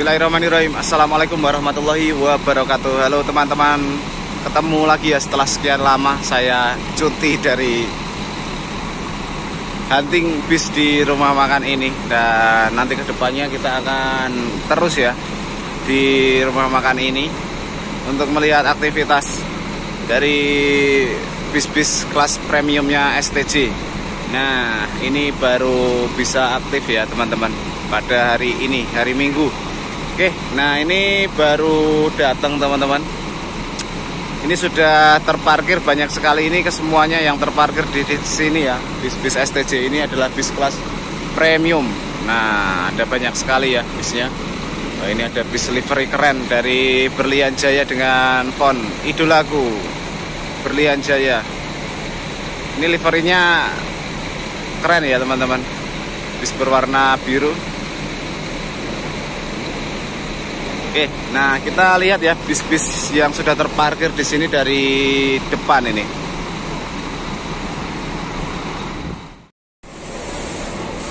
Bismillahirrahmanirrahim. Assalamualaikum warahmatullahi wabarakatuh. Halo teman-teman. Ketemu lagi ya setelah sekian lama Saya cuti dari Hunting bis di rumah makan ini. Dan nanti ke depannya kita akan Terus ya Di rumah makan ini Untuk melihat aktivitas Dari bis-bis kelas premiumnya STJ Nah ini baru bisa aktif ya teman-teman pada hari ini hari Minggu Oke nah ini baru datang teman-teman. Ini sudah terparkir banyak sekali. Ini kesemuanya yang terparkir di, sini ya. Bis-bis STJ ini adalah bis kelas premium. Nah ada banyak sekali ya bisnya. Oh, ini ada bis livery keren dari Berlian Jaya dengan font. Idolaku Berlian Jaya. Ini liverynya keren ya teman-teman. Bis berwarna biru Oke, nah kita lihat ya bis-bis yang sudah terparkir di sini dari depan ini.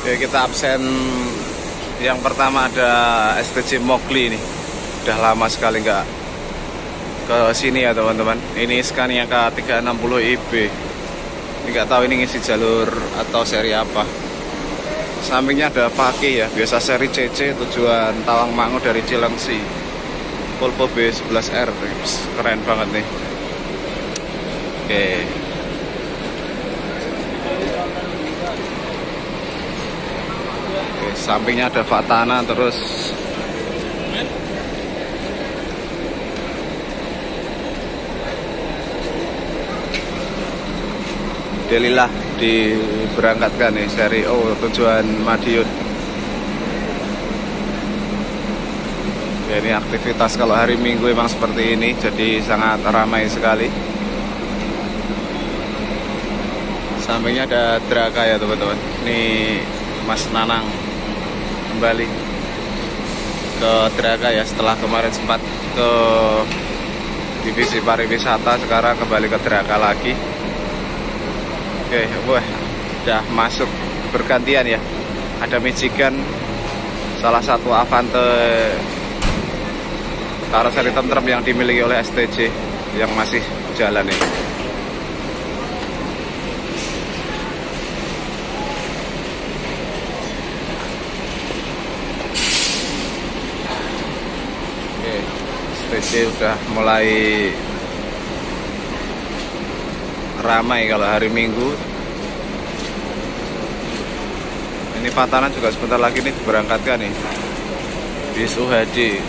Oke, kita absen yang pertama ada STJ Mokli ini. Udah lama sekali nggak ke sini ya teman-teman. Ini Scania K360 IB. Ini nggak tahu ini ngisi jalur atau seri apa. Sampingnya ada Paki ya, biasa seri CC tujuan Tawang Mangu dari Cilengsi. Volvo B11R, keren banget nih. Oke. Oke, sampingnya ada Fatana terus Delilah diberangkatkan nih seri O tujuan Madiun. Ya, ini aktivitas kalau hari Minggu emang seperti ini, jadi sangat ramai sekali. Sampingnya ada Draka ya teman-teman. Ini Mas Nanang kembali ke Draka ya setelah kemarin sempat ke divisi pariwisata, sekarang kembali ke Draka lagi. Oke, wah, udah masuk bergantian ya. Ada Michigan, salah satu Avante karoseri tentrem yang dimiliki oleh STJ yang masih jalan ini. Oke, STJ udah mulai ramai kalau hari Minggu. Ini Fatana juga sebentar lagi nih berangkatkan nih. Bis UHD.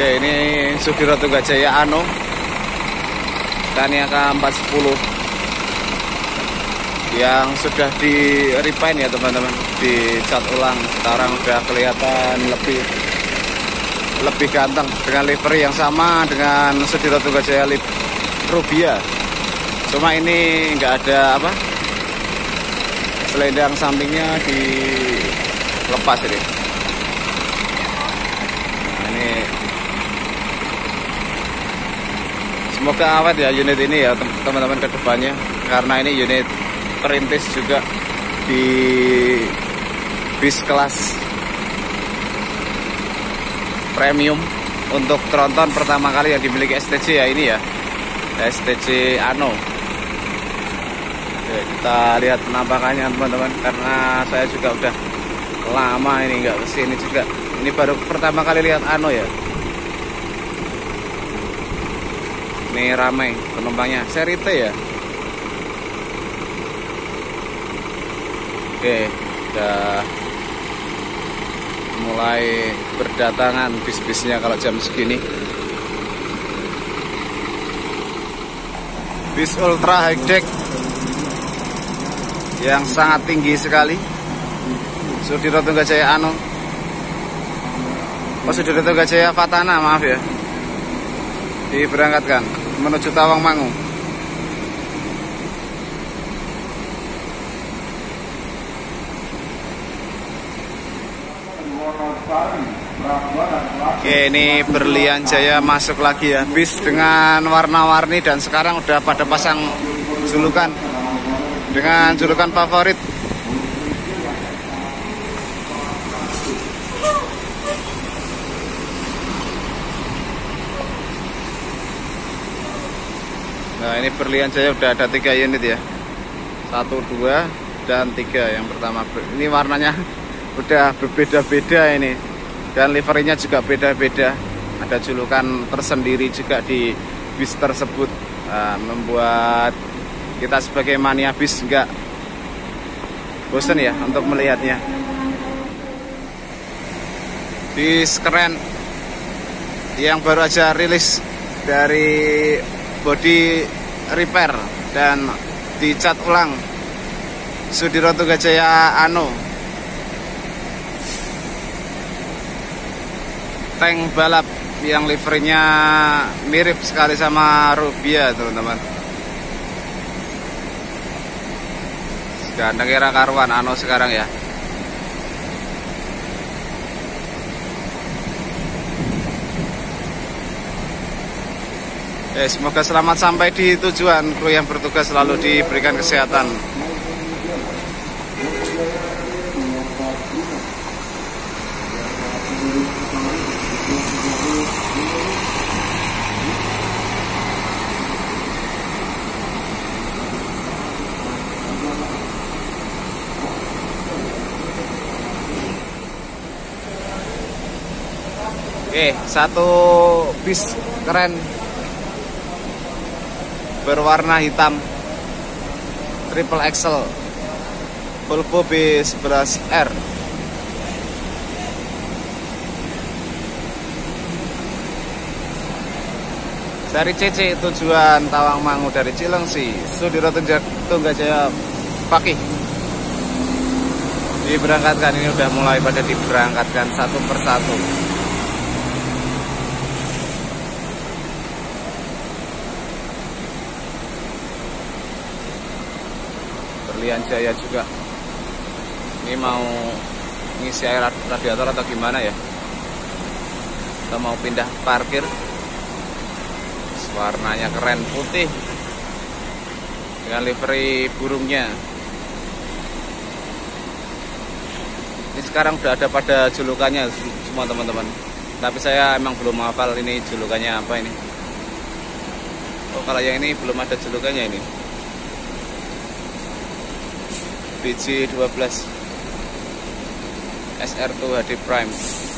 Oke ini Sugiro Tunggajaya Ano Scania K410 yang sudah di repaint ya teman-teman. Dicat ulang. Sekarang udah kelihatan lebih lebih ganteng. Dengan livery yang sama dengan Sudiro Tunggajaya Rubia. Cuma ini nggak ada apa selendang sampingnya dilepas ini nah, ini semoga awet ya unit ini ya teman-teman ke depannya karena ini unit perintis juga di bis kelas premium. Untuk tronton pertama kali yang dimiliki STC ya ini ya. STC Ano Oke, kita lihat penampakannya teman-teman. Karena saya juga udah lama ini nggak ke sini juga. Ini baru pertama kali lihat Ano ya ini ramai penumpangnya seri T ya Oke, udah mulai berdatangan bis-bisnya kalau jam segini. Bis ultra high deck yang sangat tinggi sekali. Sudiro Tunggajaya Ano. Oh, Sudiro Tunggajaya Fatana, maaf ya. Diberangkatkan menuju Tawang Mangu. Oke ini Berlian Jaya masuk lagi ya bis dengan warna-warni dan sekarang udah pada pasang julukan dengan julukan favorit Nah ini Berlian Jaya udah ada tiga unit ya. Satu dua dan tiga yang pertama. Ini warnanya udah berbeda-beda ini. Dan liverynya juga beda-beda. Ada julukan tersendiri juga di bis tersebut. Nah, membuat kita sebagai mania bis enggak bosan ya untuk melihatnya. Bis keren. Yang baru aja rilis dari body repair dan dicat ulang. Sudiroto Gajaya Ano tank balap yang livernya mirip sekali sama Rubia teman-teman. Ganteng kira karuan Ano sekarang ya Eh, semoga selamat sampai di tujuan kru yang bertugas selalu diberikan kesehatan. Oke, satu bis keren berwarna hitam. Triple axle Volvo B11R dari CC tujuan Tawangmangu dari Cilengsi Sudiro Tunggajaya Paki. Diberangkatkan ini udah mulai pada diberangkatkan satu persatu Berlian Jaya juga. Ini mau ngisi air radiator atau gimana ya? Kita mau pindah parkir? Warnanya keren putih. Dengan livery burungnya. Ini sekarang udah ada pada julukannya semua teman-teman. Tapi saya emang belum hafal ini julukannya apa ini. Oh kalau yang ini belum ada julukannya ini BJ12 SR2 HD Prime